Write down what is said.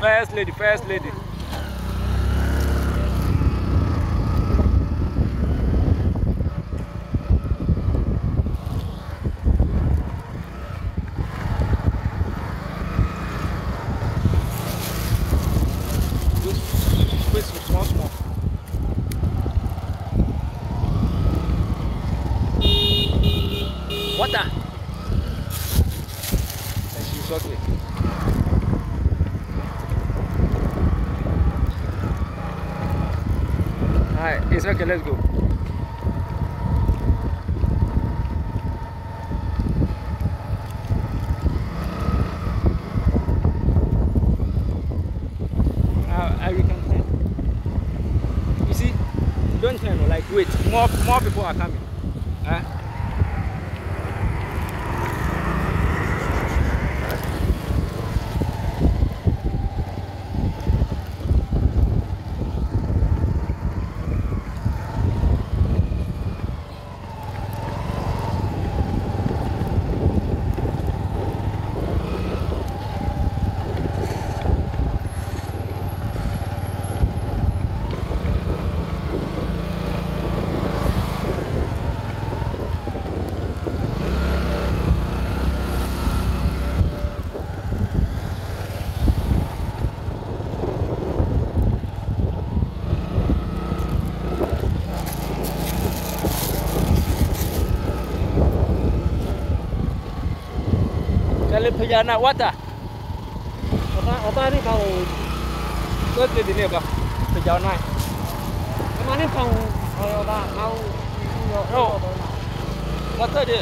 First lady, first lady. Just squeeze it small, small. Water. And she's okay. Alright, it's okay, let's go. Uh, uh, you don't turn, like wait, more more people are coming. เลพยานาวัดอะตาอาตานี่เขาเกิดที่นี่ก็พญานาคประมาณนี้เขาเอาอเตาเอาเรามาเถอะดิ